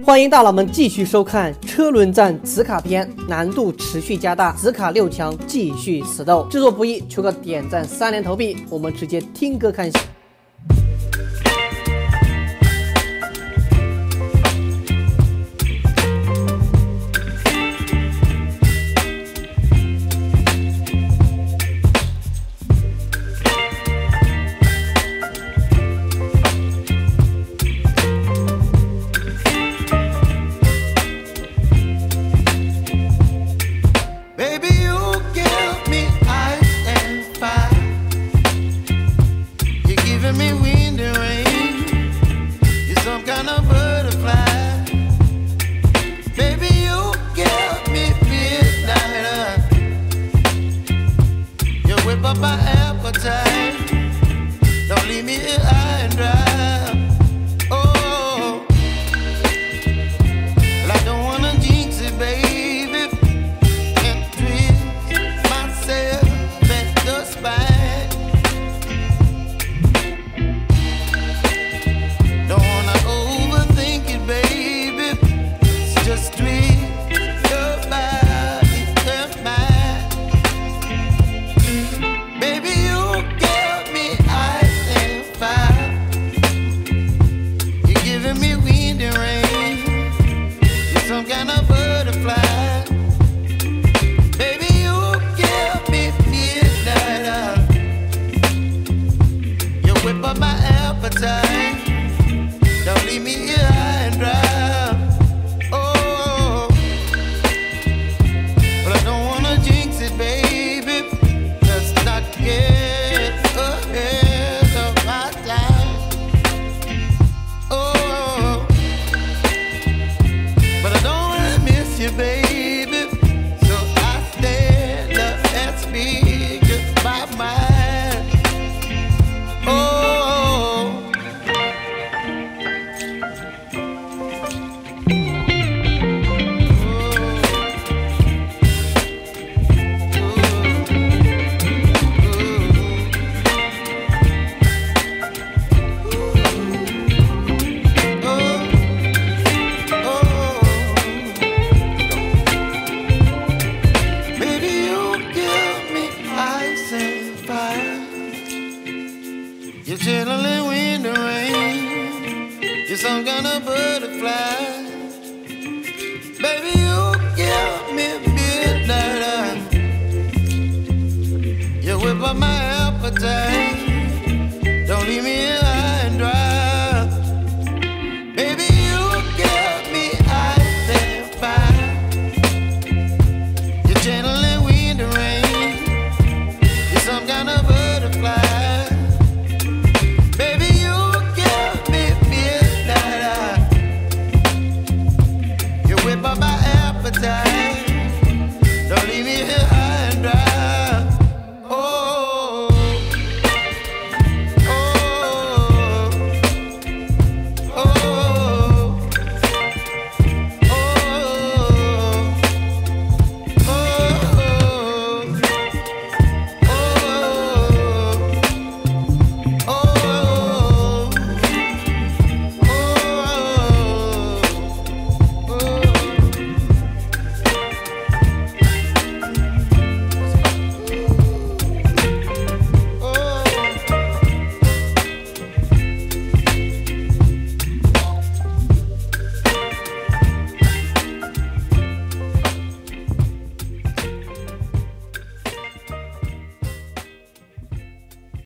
欢迎大佬们继续收看车轮战紫卡篇，难度持续加大，紫卡六强继续死斗，制作不易，求个点赞三连投币，我们直接听歌看戏。Me wind and rain. You're some kind of butterfly. Appetite. Don't leave me here Of butterfly. Baby, you give me midnight. You whip up my appetite.